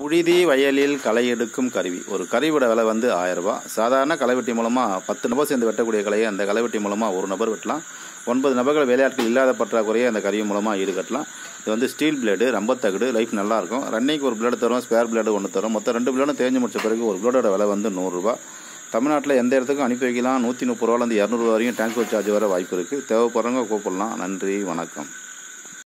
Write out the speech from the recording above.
புழுதி வயலில் களை எடுக்கும் கருவி. ஒரு கருவியோட விலை வந்து ஆயிரம் சாதாரண களைவெட்டி மூலமாக பத்து நபர் சேர்ந்து வெட்டக்கூடிய கலையை அந்த களைவெட்டி மூலமாக ஒரு நபர் வெட்டலாம். ஒன்பது நபர்கள் வேலையாட்கள் இல்லாத பற்றாக்குறையை அந்த கருவி மூலமாக ஈடுகட்டலாம் இது வந்து ஸ்டீல் பிளேடு ரொம்ப தகுடு லைஃப் நல்லாயிருக்கும் ரன்னிங்க்கு ஒரு பிளேடு தரும் ஸ்பேர் பிளேடு ஒன்று தரும். மொத்தம் ரெண்டு பிளேடும் தேஞ்சு முடிச்ச பிறகு ஒரு பிளேடோட விலை வந்து நூறுரூவா தமிழ்நாட்டில் எந்த இடத்துக்கும் அனுப்பி வைக்கலாம். நூற்றி முப்பது ரூபாலேருந்து இரநூறுவா வரையும் டிரான்ஸ்போர்ட் சார்ஜ் வர வாய்ப்பு இருக்குது தேவைப்படுறவங்க கூப்பிடலாம். நன்றி வணக்கம்.